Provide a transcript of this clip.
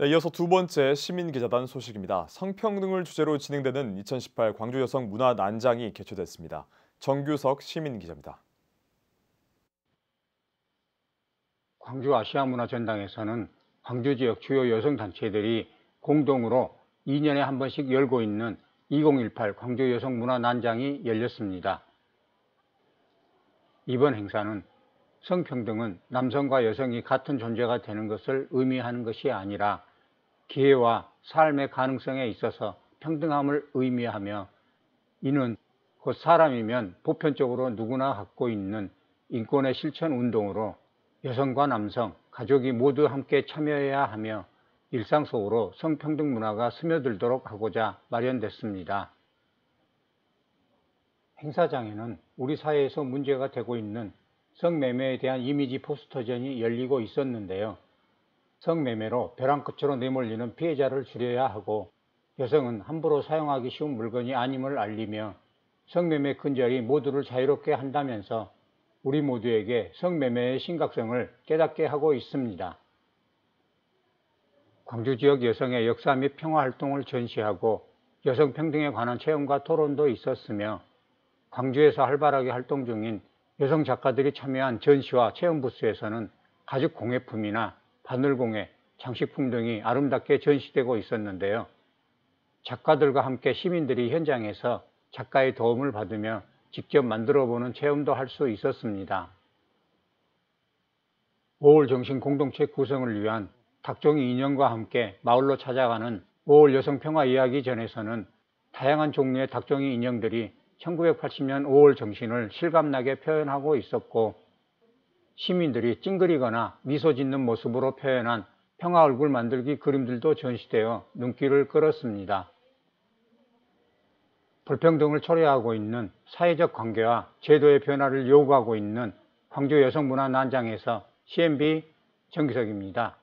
네, 이어서 두 번째 시민기자단 소식입니다. 성평등을 주제로 진행되는 2018 광주 여성 문화 난장이 개최됐습니다. 정규석 시민기자입니다. 광주 아시아문화전당에서는 광주 지역 주요 여성단체들이 공동으로 2년에 한 번씩 열고 있는 2018 광주 여성 문화 난장이 열렸습니다. 이번 행사는 성평등은 남성과 여성이 같은 존재가 되는 것을 의미하는 것이 아니라 기회와 삶의 가능성에 있어서 평등함을 의미하며 이는 곧 사람이면 보편적으로 누구나 갖고 있는 인권의 실천 운동으로 여성과 남성, 가족이 모두 함께 참여해야 하며 일상 속으로 성평등 문화가 스며들도록 하고자 마련됐습니다. 행사장에는 우리 사회에서 문제가 되고 있는 성매매에 대한 이미지 포스터전이 열리고 있었는데요. 성매매로 벼랑 끝으로 내몰리는 피해자를 줄여야 하고 여성은 함부로 사용하기 쉬운 물건이 아님을 알리며 성매매 근절이 모두를 자유롭게 한다면서 우리 모두에게 성매매의 심각성을 깨닫게 하고 있습니다. 광주 지역 여성의 역사 및 평화 활동을 전시하고 여성 평등에 관한 체험과 토론도 있었으며 광주에서 활발하게 활동 중인 여성 작가들이 참여한 전시와 체험 부스에서는 가죽 공예품이나 바늘공예, 장식품 등이 아름답게 전시되고 있었는데요. 작가들과 함께 시민들이 현장에서 작가의 도움을 받으며 직접 만들어 보는 체험도 할 수 있었습니다. 5월 정신 공동체 구성을 위한 닭종이 인형과 함께 마을로 찾아가는 5월 여성 평화 이야기 전에서는 다양한 종류의 닭종이 인형들이 1980년 5월 정신을 실감나게 표현하고 있었고 시민들이 찡그리거나 미소 짓는 모습으로 표현한 평화 얼굴 만들기 그림들도 전시되어 눈길을 끌었습니다. 불평등을 초래하고 있는 사회적 관계와 제도의 변화를 요구하고 있는 광주 여성문화 난장에서 CNB 정기석입니다.